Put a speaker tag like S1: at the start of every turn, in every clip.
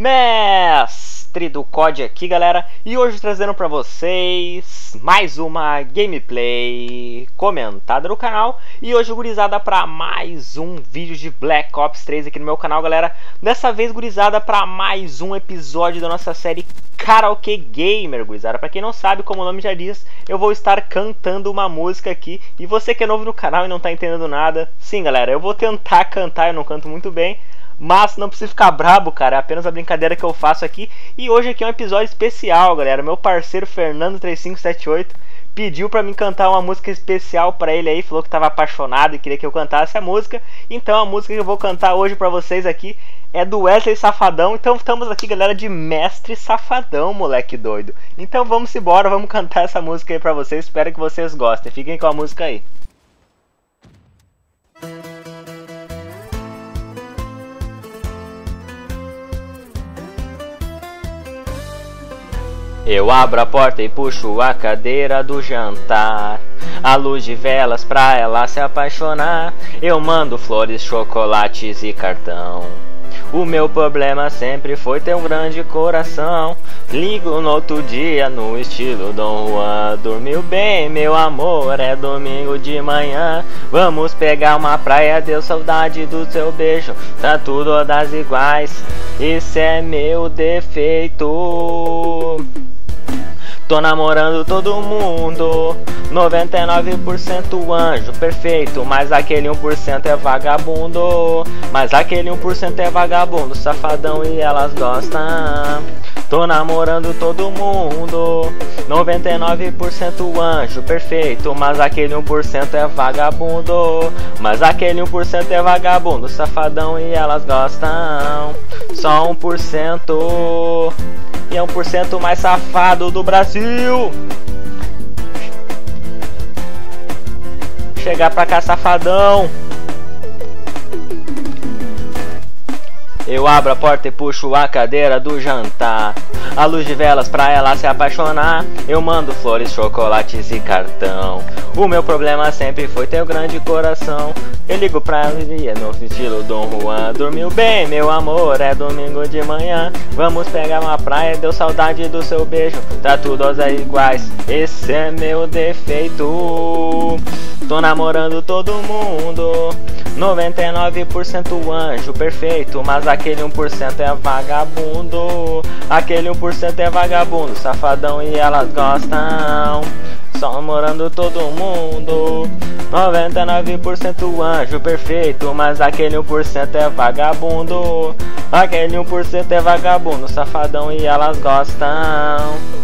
S1: Mestre do COD aqui, galera, e hoje trazendo para vocês mais uma gameplay comentada no canal e hoje gurizada para mais um vídeo de Black Ops 3 aqui no meu canal, galera. Dessa vez gurizada para mais um episódio da nossa série Karaoke Gamer, gurizada. Para quem não sabe, como o nome já diz, eu vou estar cantando uma música aqui e você que é novo no canal e não tá entendendo nada, sim, galera, eu vou tentar cantar, eu não canto muito bem, mas não precisa ficar brabo, cara. É apenas a brincadeira que eu faço aqui. E hoje aqui é um episódio especial, galera. Meu parceiro Fernando3578 pediu para mim cantar uma música especial para ele aí, falou que estava apaixonado e queria que eu cantasse a música. Então a música que eu vou cantar hoje para vocês aqui é do Wesley Safadão. Então estamos aqui, galera, de Mestre Safadão, moleque doido. Então vamos embora, vamos cantar essa música aí para vocês. Espero que vocês gostem. Fiquem com a música aí. Eu abro a porta e puxo a cadeira do jantar. A luz de velas pra ela se apaixonar. Eu mando flores, chocolates e cartão. O meu problema sempre foi ter um grande coração. Ligo no outro dia no estilo Dom Juan. Dormiu bem, meu amor, é domingo de manhã. Vamos pegar uma praia, deu saudade do seu beijo. Tá tudo das iguais, esse é meu defeito. Tô namorando todo mundo. 99% anjo perfeito. Mas aquele 1% é vagabundo. Mas aquele 1% é vagabundo Safadão e elas gostam Tô namorando todo mundo. 99% anjo perfeito. Mas aquele 1% é vagabundo. Mas aquele 1% é vagabundo Safadão e elas gostam. Só 1% e é 1% mais safado do Brasil. Chegar pra cá, safadão. Eu abro a porta e puxo a cadeira do jantar. A luz de velas pra ela se apaixonar. Eu mando flores, chocolates e cartão. O meu problema sempre foi ter um grande coração. Eu ligo pra ela e é no estilo Dom Juan. Dormiu bem, meu amor, é domingo de manhã. Vamos pegar uma praia, deu saudade do seu beijo. Tá tudo aos iguais, esse é meu defeito. Tô namorando todo mundo. 99% anjo perfeito, mas aquele 1% é vagabundo. Aquele 1% é vagabundo, safadão e elas gostam. Só namorando todo mundo. 99% anjo perfeito, mas aquele 1% é vagabundo. Aquele 1% é vagabundo, safadão e elas gostam.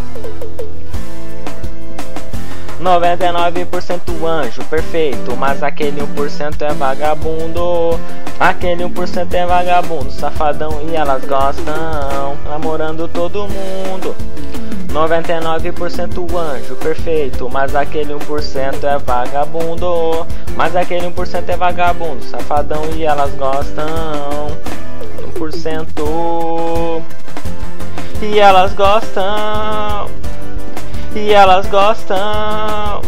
S1: 99% anjo perfeito, mas aquele 1% é vagabundo. Aquele 1% é vagabundo, safadão e elas gostam. Namorando todo mundo. 99% anjo perfeito, mas aquele 1% é vagabundo. Mas aquele 1% é vagabundo, safadão e elas gostam. 1% e elas gostam e elas gostam.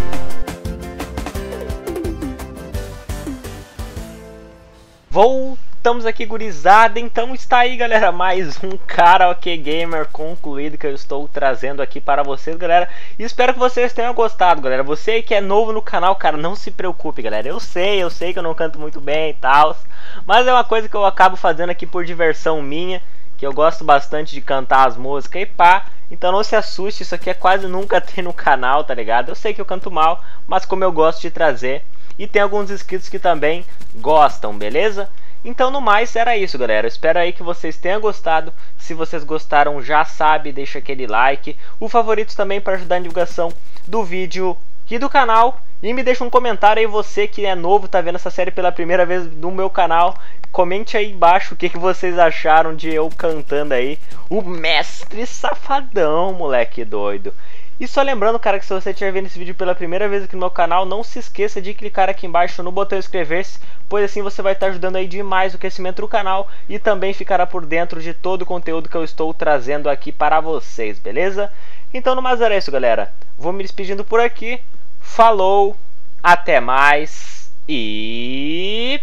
S1: Voltamos aqui, gurizada. Então está aí, galera, mais um Karaoke Gamer concluído que eu estou trazendo aqui para vocês, galera. E espero que vocês tenham gostado, galera. Você que é novo no canal, cara, não se preocupe, galera. Eu sei, eu sei que eu não canto muito bem e tal, mas é uma coisa que eu acabo fazendo aqui por diversão minha, que eu gosto bastante de cantar as músicas e pá. Então não se assuste, isso aqui é quase nunca tem no canal, tá ligado? Eu sei que eu canto mal, mas como eu gosto de trazer. E tem alguns inscritos que também gostam, beleza? Então no mais era isso, galera. espero aí que vocês tenham gostado. Se vocês gostaram, já sabe, deixa aquele like. O favorito também para ajudar a divulgação do vídeo e do canal. E me deixa um comentário aí, você que é novo, tá vendo essa série pela primeira vez no meu canal. Comente aí embaixo o que, que vocês acharam de eu cantando aí o Mestre Safadão, moleque doido. E só lembrando, cara, que se você estiver vendo esse vídeo pela primeira vez aqui no meu canal, não se esqueça de clicar aqui embaixo no botão inscrever-se, pois assim você vai estar ajudando aí demais o crescimento do canal e também ficará por dentro de todo o conteúdo que eu estou trazendo aqui para vocês, beleza? Então, no mais era isso, galera. Vou me despedindo por aqui. Falou, até mais e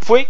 S1: fui!